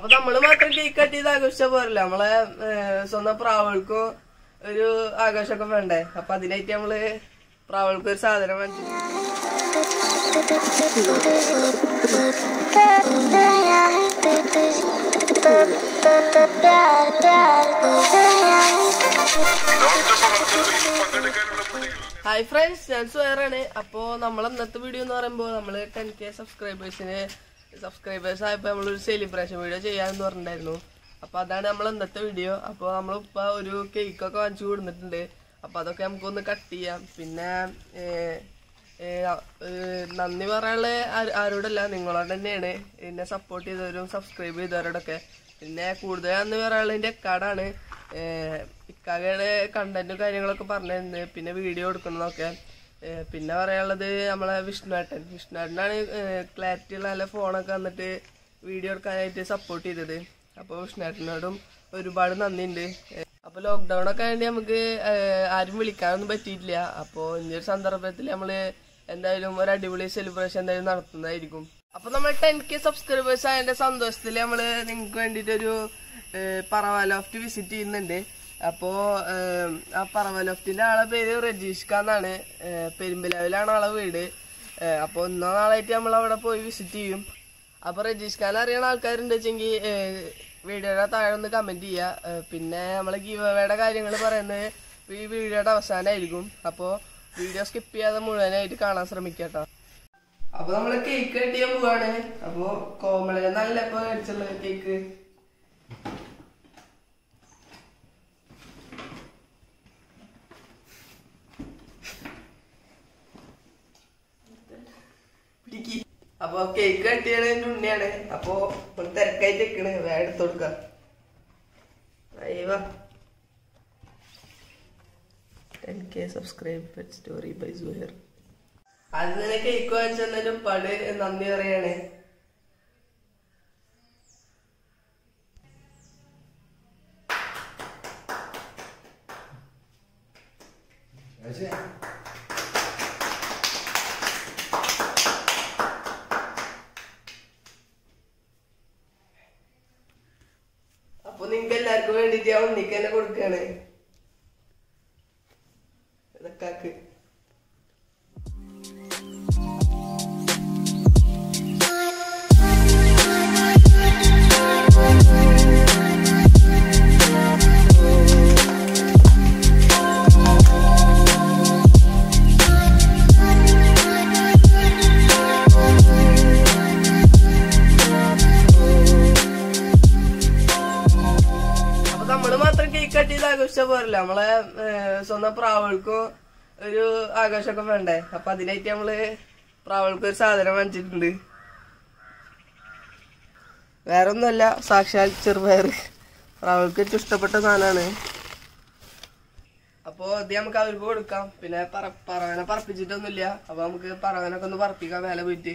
അപ്പൊ നമ്മൾ മാത്രം കേക്ക് കട്ട് ചെയ്ത് ആഘോഷിച്ച പോരല്ല. നമ്മളെ സ്വന്തം പ്രാവൾക്കും ഒരു ആഘോഷമൊക്കെ വേണ്ടേ? അപ്പൊ അതിനായിട്ട് നമ്മൾ പ്രാവുകൾക്ക് ഒരു സാധനം വാങ്ങിച്ചു. ഹായ് ഫ്രണ്ട്സ് ഞാൻ സുഹറാണ്. അപ്പോ നമ്മൾ ഇന്നത്തെ വീഡിയോ എന്ന് പറയുമ്പോൾ നമ്മൾ ടെൻ കെ സബ്സ്ക്രൈബേഴ്സിന് സബ്സ്ക്രൈബേഴ്സ് ആയപ്പോൾ നമ്മളൊരു സെലിബ്രേഷൻ വീഡിയോ ചെയ്യാമെന്ന് പറഞ്ഞിട്ടുണ്ടായിരുന്നു. അപ്പോൾ അതാണ് നമ്മൾ ഇന്നത്തെ വീഡിയോ അപ്പോൾ നമ്മളിപ്പോൾ ഒരു കേക്കൊക്കെ വാങ്ങിച്ചു കൊടുത്തിട്ടുണ്ട്. അപ്പോൾ അതൊക്കെ നമുക്കൊന്ന് കട്ട് ചെയ്യാം. പിന്നെ നന്ദി പറയാനുള്ള ആര് ആരോടല്ല നിങ്ങളോട് തന്നെയാണ്. എന്നെ സപ്പോർട്ട് ചെയ്തവരും സബ്സ്ക്രൈബ് ചെയ്തവരോടൊക്കെ. പിന്നെ കൂടുതൽ നന്ദി പറയാനുള്ള എന്റെ എക്കാടാണ് ഇക്കാകയുടെ കണ്ടന്റും കാര്യങ്ങളൊക്കെ പറഞ്ഞു തരുന്നത് പിന്നെ വീഡിയോ എടുക്കുന്നതൊക്കെ. പിന്നെ പറയാനുള്ളത് നമ്മളെ വിഷ്ണുവേട്ടൻ. വിഷ്ണുവേട്ടനാണ് ക്ലാരിറ്റി ഉള്ള നല്ല ഫോണൊക്കെ വന്നിട്ട് വീഡിയോ എടുക്കാനായിട്ട് സപ്പോർട്ട് ചെയ്തത്. അപ്പോൾ വിഷ്ണുവേട്ടനോടും ഒരുപാട് നന്ദിയുണ്ട്. അപ്പോൾ ലോക്ക്ഡൌൺ ഒക്കെ നമുക്ക് ആരും വിളിക്കാനൊന്നും പറ്റിയിട്ടില്ല. അപ്പോൾ ഈ ഒരു സന്ദർഭത്തിൽ നമ്മൾ എന്തായാലും ഒരു അടിപൊളി സെലിബ്രേഷൻ എന്തായാലും നടത്തുന്നതായിരിക്കും. അപ്പോൾ നമ്മൾ ടെൻ കെ സബ്സ്ക്രൈബേഴ്സ് ആയതിന്റെ സന്തോഷത്തിൽ നമ്മൾ നിങ്ങൾക്ക് വേണ്ടിയിട്ടൊരു പറവ ലോഫ്റ്റ് വിസിറ്റ് ചെയ്യുന്നുണ്ട്. അപ്പോ ആ പറവ ലോഫ്റ്റിന്റെ ആളെ പേര് രജീഷ് എന്നാണ് പെരുമ്പലാവിലാണ് ആളെ വീട്. അപ്പോൾ അപ്പൊ ഒന്നാം നാളായിട്ട് നമ്മൾ അവിടെ പോയി വിസിറ്റ് ചെയ്യും. അപ്പൊ രജീഷ് ഖാൻ അറിയണ ആൾക്കാരുണ്ട് വെച്ചെങ്കിൽ വീഡിയോയുടെ താഴെ ഒന്ന് കമന്റ് ചെയ്യുക പിന്നെ നമ്മൾ ഗീവയുടെ കാര്യങ്ങൾ പറയുന്നത് ഈ വീഡിയോയുടെ അവസാനമായിരിക്കും അപ്പോൾ വീഡിയോ സ്കിപ്പ് ചെയ്യാതെ മുഴുവനായിട്ട് കാണാൻ ശ്രമിക്കട്ടോ അപ്പൊ നമ്മൾ കേക്ക് കട്ട് ചെയ്യാൻ പോവാണ്. അപ്പൊ കോമള നല്ല ഇപ്പൊ മേടിച്ചുള്ള കേക്ക് അപ്പൊ കേക്ക് കട്ടിയാണ് എന്റെ ഉണ്ണിയാണ്. അപ്പൊ തിരക്കായിട്ട് നിക്കണ്. വേഗം എടുത്തു കൊടുക്ക. അയ്യവാ ten K subscribe story by Suher അത് തന്നെ കേക്ക് വാങ്ങിച്ചതിന്റെ പട് നന്ദി പറയാണ്. നിങ്ങക്ക് എല്ലാവർക്കും വേണ്ടിട്ട് ഞാൻ ഉണ്ണിക്ക് തന്നെ കൊടുക്കാണ്. ഇതൊക്കെ പോരല്ല. നമ്മളെ സ്വന്തം പ്രാവൾക്കും ഒരു ആഘോഷമൊക്കെ വേണ്ടേ? അപ്പൊ അതിനായിട്ട് നമ്മൾ പ്രാവൾക്ക് ഒരു സാധനം വാങ്ങിച്ചിട്ടുണ്ട്. വേറെ ഒന്നുമല്ല സാക്ഷാൽ ചെറുപയർ. പ്രാവൾക്ക് ഏറ്റവും ഇഷ്ടപ്പെട്ട സാധനമാണ്. അപ്പൊ അത് നമുക്ക് അവർക്ക് കൊടുക്കാം. പിന്നെ പറ പറവനെ പറപ്പിച്ചിട്ടൊന്നുമില്ല. അപ്പൊ നമുക്ക് പറവനൊക്കെ ഒന്ന് പറപ്പിക്കാം മേലെ പോയിട്ട്.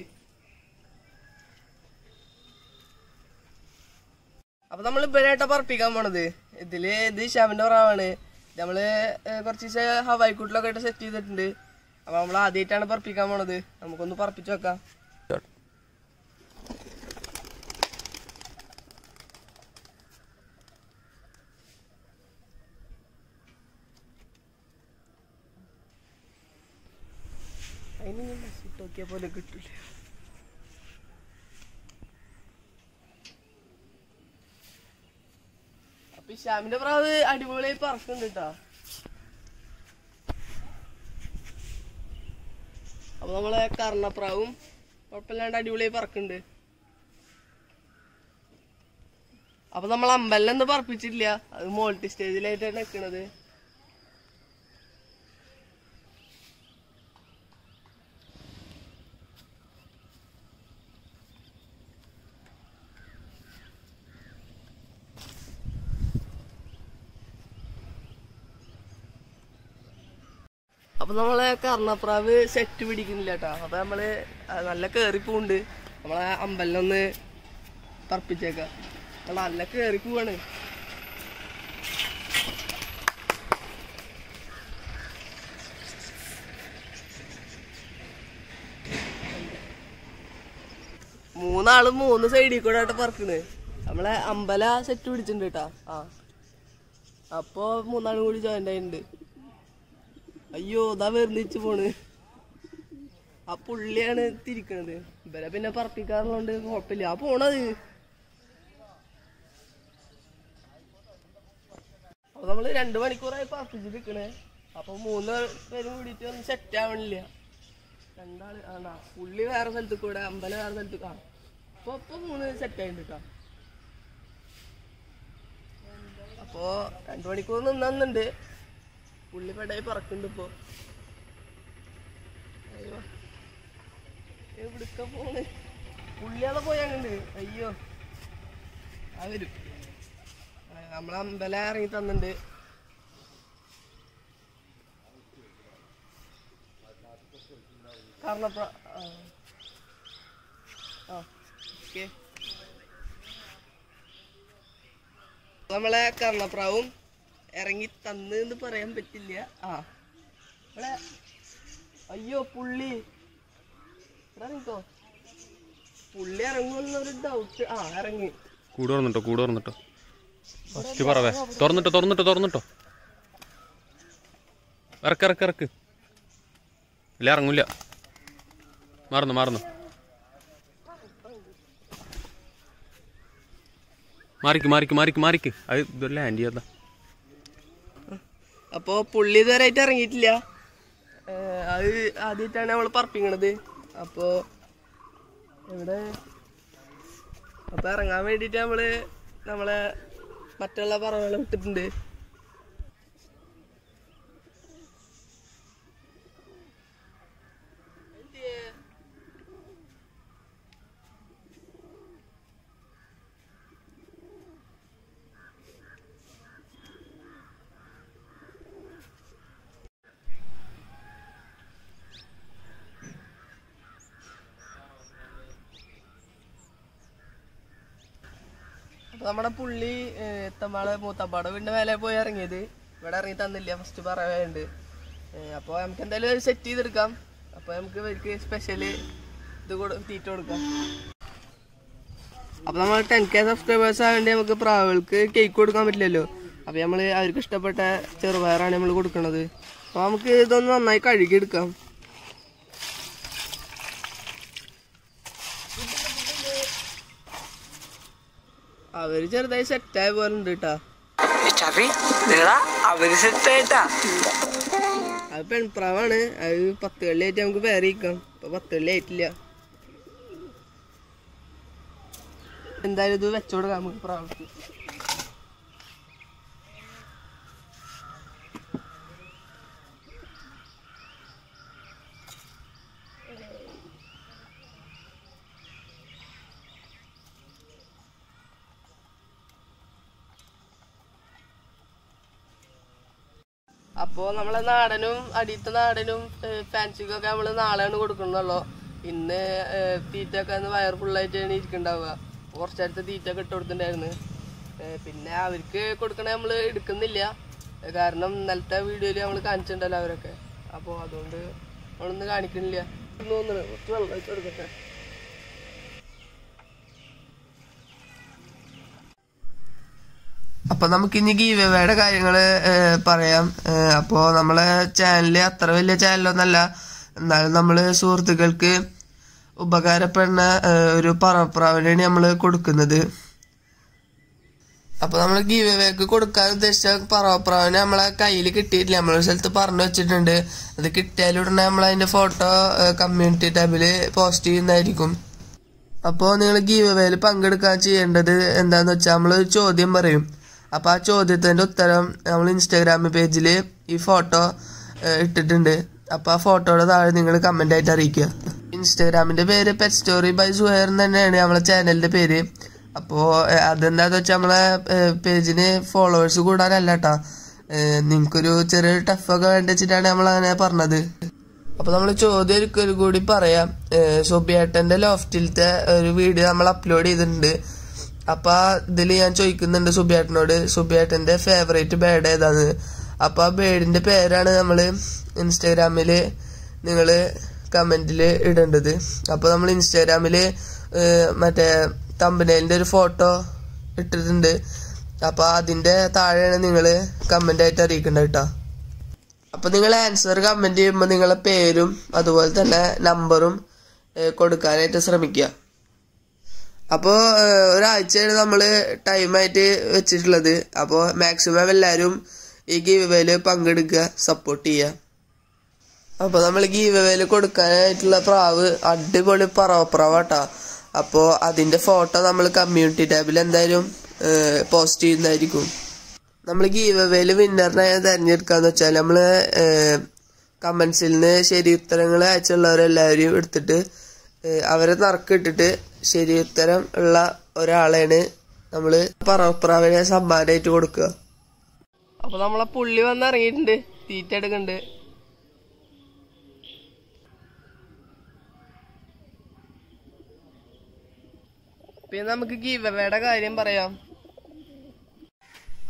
അപ്പൊ നമ്മൾ ഇവരായിട്ടാ പറപ്പിക്കാൻ പോണത്? ഇതിൽ ഇത് ഷാമിന്റെ പ്രാവാണ് നമ്മൾ കുറച്ച് ദിവസം ഹവായിക്കൂട്ടിലൊക്കെ ആയിട്ട് സെറ്റ് ചെയ്തിട്ടുണ്ട്. അപ്പൊ നമ്മൾ ആദ്യമായിട്ടാണ് പറപ്പിക്കാൻ പോണത്. നമുക്കൊന്ന് പറപ്പിച്ചു വെക്കാം അതിന് നോക്കിയ പോലെ കിട്ടൂല. അപ്പൊ ശ്യാമിന്റെ പ്രാവ് അടിപൊളിയായി പറക്കുന്നുണ്ട് കേട്ടോ അപ്പൊ നമ്മളെ കർണപ്രാവും കുഴപ്പമില്ലാണ്ട് അടിപൊളിയായി പറക്കുന്നുണ്ട് അപ്പൊ നമ്മൾ അമ്പലം പറപ്പിച്ചിട്ടില്ല. അത് മോൾട്ടി സ്റ്റേജിലായിട്ടാണ് നിൽക്കണത് അപ്പൊ നമ്മളെ കർണപ്രാവ് സെറ്റ് പിടിക്കുന്നില്ല കേട്ടോ അപ്പൊ നമ്മൾ നല്ല കേറി പോണ്ട് നമ്മളെ അമ്പലൊന്ന് പറപ്പിച്ചേക്കാം നല്ല കേറി പോവാണ് മൂന്നാളും മൂന്ന് സൈഡിൽ കൂടെ ആയിട്ട് നമ്മളെ അമ്പല സെറ്റ് പിടിച്ചിട്ടുണ്ട് കേട്ടാ ആ. അപ്പോ മൂന്നാളും കൂടി ജോയിന്റ് ആയിട്ടുണ്ട്. അയ്യോ ഇതാ വെറുതെ പോണ്. ആ പുള്ളിയാണ് തിരിക്കണത്. ഇവരെ പിന്നെ പറപ്പിക്കാറുള്ളതുകൊണ്ട് കുഴപ്പമില്ല. ആ പോണത്. അപ്പൊ നമ്മൾ രണ്ടു മണിക്കൂറായി പറപ്പിച്ചിരിക്കണേ. അപ്പൊ മൂന്ന് പേരും കൂടിയിട്ട് ഒന്നും സെറ്റ് ആവണില്ല. രണ്ടാൾ ആണാ പുള്ളി വേറെ സ്ഥലത്ത് കൂടെ അമ്പലം വേറെ സ്ഥലത്ത് അപ്പൊ അപ്പൊ മൂന്ന് സെറ്റ് കേട്ടോ അപ്പോ രണ്ടു മണിക്കൂർ നിന്നുണ്ട് പുള്ളി പറക്കുണ്ട് പറക്കുന്നുണ്ട് ഇപ്പൊ എവിടുക്ക പോണ്? പുള്ളിയാളെ പോയാണ്ട് അയ്യോ. ആ വരും. നമ്മളെ അമ്പല ഇറങ്ങി തന്നിണ്ട്. ഓക്കെ. നമ്മളെ കർണപ്രാവും ഇറങ്ങി തന്ന് എന്ന് പറയാൻ പറ്റില്ല. ആ. ഇവിടെ അയ്യോ പുള്ളി. ഇവിടെ ഇറങ്ങിക്കോ. പുള്ളി ഇറങ്ങുമെന്നൊരു ഡൗട്ട് ആ ഇറങ്ങി. കൂട് തുറന്നിട്ടോ കൂട് തുറന്നിട്ടോ. ഫസ്റ്റ് പറവേ. തുറന്നിട്ടോ തുറന്നിട്ടോ തുറന്നിട്ടോ. ഇറക്ക് ഇറക്ക് ഇറക്ക്. ഇല്ല ഇറങ്ങൂല. മാറുന്നു മാറുന്നു. മാറിക്ക് മാറിക്ക് മാറിക്ക് മാറിക്ക്. അത് ഇതല്ല ആന്റി അപ്പോ പുള്ളി ഇതുവരെ ആയിട്ട് ഇറങ്ങിയിട്ടില്ല. അത് ആദ്യമായിട്ടാണ് നമ്മൾ പറപ്പിക്കണത്. അപ്പോ ഇവിടെ അപ്പൊ ഇറങ്ങാൻ വേണ്ടിട്ട് നമ്മൾ നമ്മളെ മറ്റുള്ള പറവകളെ വിട്ടിട്ടുണ്ട്. നമ്മുടെ പുള്ളി എത്തമ്പാട് മൂത്തമ്പാട് വീടിന്റെ മേലെ പോയി ഇറങ്ങിയത്. ഇവിടെ ഇറങ്ങി തന്നില്ല ഫസ്റ്റ് പറയാനുണ്ട്. അപ്പൊ നമുക്ക് എന്തായാലും സെറ്റ് ചെയ്തെടുക്കാം. അപ്പൊ നമുക്ക് ഇവർക്ക് സ്പെഷ്യൽ ഇത് തീറ്റ കൊടുക്കാം. അപ്പൊ നമ്മൾ ടെൻ കെ സബ്സ്ക്രൈബേഴ്സ് ആയതുകൊണ്ട് നമുക്ക് പ്രാവുകൾക്ക് കേക്ക് കൊടുക്കാൻ പറ്റില്ലല്ലോ. അപ്പൊ നമ്മൾ അവർക്ക് ഇഷ്ടപ്പെട്ട ചെറുപയറാണ് നമ്മൾ കൊടുക്കുന്നത് അപ്പൊ നമുക്ക് ഇതൊന്ന് നന്നായി കഴുകിയെടുക്കാം. അവർ ചെറുതായി സെറ്റായ പോലെ ഉണ്ട് കേട്ടാ അത് പെൺപ്രാവാണ്. അത് പത്ത് കള്ളിയായിട്ട് നമുക്ക് പേറിയിക്കാം ഇപ്പൊ പത്ത് കള്ളി ആയിട്ടില്ല എന്തായാലും ഇത് വെച്ചോടുക്കാം നമുക്ക് പ്രാവൾക്ക് അപ്പോ നമ്മളെ നാടനും അടിയത്തെ നാടനും ഫാൻസിക്കൊക്കെ നമ്മൾ നാളെയാണ് കൊടുക്കണല്ലോ ഇന്ന് തീറ്റയൊക്കെ വയർ ഫുള്ളായിട്ടാണ് ഇരിക്കണ്ടാവുക. കുറച്ചടുത്ത് തീറ്റ തീറ്റയൊക്കെ ഇട്ട് കൊടുത്തിട്ടുണ്ടായിരുന്നു. പിന്നെ അവർക്ക് കൊടുക്കണ നമ്മൾ എടുക്കുന്നില്ല. കാരണം ഇന്നലത്തെ വീഡിയോയിൽ നമ്മൾ കാണിച്ചിട്ടുണ്ടല്ലോ അവരൊക്കെ. അപ്പോൾ അതുകൊണ്ട് നമ്മളൊന്നും കാണിക്കണില്ല. തോന്നുന്നു കുറച്ച് വെള്ളം ഒഴിച്ച് കൊടുക്കട്ടെ. അപ്പൊ നമുക്ക് ഇനി ഗീവയുടെ കാര്യങ്ങൾ ഏഹ്, പറയാം. അപ്പോൾ അപ്പോ നമ്മളെ ചാനൽ അത്ര വലിയ ചാനലൊന്നല്ല. എന്നാലും നമ്മൾ സുഹൃത്തുക്കൾക്ക് ഉപകാരപ്പെടുന്ന ഒരു പറപ്രാവിനാണ് നമ്മൾ കൊടുക്കുന്നത്. അപ്പൊ നമ്മൾ ഗീവ് അവേക്ക് കൊടുക്കാൻ ഉദ്ദേശിച്ച പറവപ്രാവിനെ നമ്മളെ കയ്യിൽ കിട്ടിയിട്ടില്ല. നമ്മളൊരു സ്ഥലത്ത് പറഞ്ഞു വെച്ചിട്ടുണ്ട്. അത് കിട്ടിയാലുടനെ നമ്മൾ അതിന്റെ ഫോട്ടോ കമ്മ്യൂണിറ്റി ടാബിൽ പോസ്റ്റ് ചെയ്യുന്നതായിരിക്കും. അപ്പോൾ നിങ്ങൾ ഗീവ് അവേയിൽ പങ്കെടുക്കാൻ ചെയ്യേണ്ടത് എന്താന്ന് വെച്ചാൽ നമ്മൾ ചോദ്യം പറയും. അപ്പോൾ ആ ചോദ്യത്തിന്റെ ഉത്തരം നമ്മൾ ഇൻസ്റ്റാഗ്രാം പേജിൽ ഈ ഫോട്ടോ ഇട്ടിട്ടുണ്ട്. അപ്പോൾ ആ ഫോട്ടോയുടെ താഴെ നിങ്ങൾ കമന്റ് ആയിട്ട് അറിയിക്കുക. ഇൻസ്റ്റാഗ്രാമിന്റെ പേര് പെറ്റ് സ്റ്റോറി ബൈ സുഹേർ തന്നെയാണ് നമ്മളെ ചാനലിന്റെ പേര്. അപ്പോൾ അതെന്താന്ന് വെച്ചാൽ നമ്മളെ പേജിന് ഫോളോവേഴ്സ് കൂടാനല്ല കേട്ടാ നിങ്ങൾക്കൊരു ചെറിയൊരു ടഫൊക്കെ വേണ്ട വെച്ചിട്ടാണ് നമ്മൾ അങ്ങനെ പറഞ്ഞത്. അപ്പൊ നമ്മൾ ചോദ്യം ഒരിക്കൽ കൂടി പറയാം. സോബിയേട്ടന്റെ ലോഫ്റ്റിലത്തെ ഒരു വീഡിയോ നമ്മൾ അപ്ലോഡ് ചെയ്തിട്ടുണ്ട്. അപ്പൊ ഇതിൽ ഞാൻ ചോദിക്കുന്നുണ്ട് സുബിയേട്ടനോട് സുബിയേട്ടന്റെ ഫേവറേറ്റ് ബേഡ് ഏതാന്ന്. അപ്പൊ ആ ബേഡിന്റെ പേരാണ് നമ്മൾ ഇൻസ്റ്റാഗ്രാമിൽ നിങ്ങൾ കമന്റിൽ ഇടേണ്ടത്. അപ്പൊ നമ്മൾ ഇൻസ്റ്റാഗ്രാമിൽ ഏഹ് മറ്റേ തമ്പനേലിന്റെ ഒരു ഫോട്ടോ ഇട്ടിട്ടുണ്ട്. അപ്പൊ അതിന്റെ താഴെയാണ് നിങ്ങൾ ആയിട്ട് അറിയിക്കേണ്ടത് കേട്ടോ. അപ്പൊ നിങ്ങൾ ആൻസർ കമന്റ് ചെയ്യുമ്പോൾ നിങ്ങളെ പേരും അതുപോലെ തന്നെ നമ്പറും കൊടുക്കാനായിട്ട് ശ്രമിക്കുക. അപ്പോൾ ഒരാഴ്ചയാണ് നമ്മൾ ടൈമായിട്ട് വെച്ചിട്ടുള്ളത്. അപ്പോൾ മാക്സിമം എല്ലാവരും ഈ ഗീവ് പങ്കെടുക്കുക സപ്പോർട്ട് ചെയ്യുക. അപ്പോൾ നമ്മൾ ഗീവ് കൊടുക്കാനായിട്ടുള്ള പ്രാവ് അടിപൊളി പറവപ്രാവാട്ടാ. അപ്പോൾ അതിന്റെ ഫോട്ടോ നമ്മൾ കമ്മ്യൂണിറ്റി ടാബിൽ എന്തായാലും പോസ്റ്റ് ചെയ്യുന്നതായിരിക്കും. നമ്മൾ ഗീവ് വിന്നറിനെ തിരഞ്ഞെടുക്കാന്ന് വെച്ചാൽ നമ്മൾ കമന്റ്സിൽ നിന്ന് ശരി ഉത്തരങ്ങൾ അയച്ചുള്ളവരെല്ലാവരും എടുത്തിട്ട് അവരെ നറുക്കിട്ടിട്ട് ശരി ഉത്തരം ഉള്ള ഒരാളെയാണ് നമ്മൾ പറപ്രാവിനെ സമ്മാനമായിട്ട് കൊടുക്കുക. അപ്പൊ നമ്മളെ പുള്ളി വന്ന് ഇറങ്ങിയിട്ടുണ്ട് തീറ്റ എടുക്കുന്നുണ്ട് പിന്നെ നമുക്ക് ഗീവയുടെ കാര്യം പറയാം.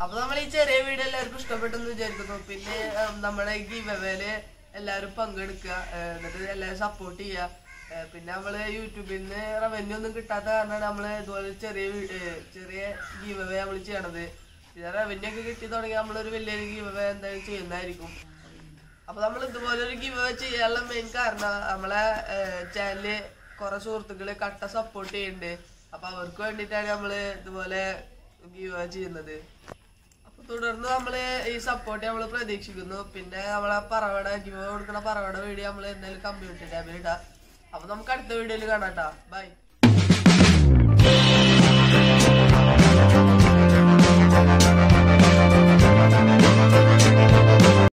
അപ്പൊ നമ്മൾ ഈ ചെറിയ വീഡിയോ എല്ലാവർക്കും ഇഷ്ടപ്പെട്ടെന്ന് വിചാരിക്കുന്നു. പിന്നെ നമ്മളെ നമ്മുടെ ഈ ഗീവയിൽ എല്ലാവരും പങ്കെടുക്കുക എന്നിട്ട് എല്ലാവരും സപ്പോർട്ട് ചെയ്യുക. പിന്നെ നമ്മൾ യൂട്യൂബിൽ നിന്ന് റവന്യൂ ഒന്നും കിട്ടാത്ത കാരണമാണ് നമ്മൾ ഇതുപോലെ ചെറിയ ചെറിയ ഗീവവേ നമ്മൾ ചെയ്യണത്. പിന്നെ റവന്യൂ ഒക്കെ കിട്ടി തുടങ്ങി നമ്മളൊരു വലിയൊരു ഗീവവേ എന്തായാലും ചെയ്യുന്നതായിരിക്കും. അപ്പൊ നമ്മൾ ഇതുപോലെ ഒരു ഗിവ് ചെയ്യാനുള്ള മെയിൻ കാരണം നമ്മളെ ചാനലിൽ കുറെ സുഹൃത്തുക്കൾ കട്ട സപ്പോർട്ട് ചെയ്യുന്നുണ്ട് അപ്പൊ അവർക്ക് വേണ്ടിയിട്ടാണ് നമ്മൾ ഇതുപോലെ ഗിവ് ചെയ്യുന്നത്. അപ്പൊ തുടർന്ന് നമ്മൾ ഈ സപ്പോർട്ട് നമ്മൾ പ്രതീക്ഷിക്കുന്നു. പിന്നെ നമ്മളെ പറവട ഗിവ് കൊടുക്കുന്ന പറവട വീഡിയോ നമ്മൾ എന്തായാലും കമ്പ്യൂട്ടർ ടാബിൽ ഇടാം. അപ്പൊ നമുക്ക് അടുത്ത വീഡിയോയിൽ കാണാം ബൈ.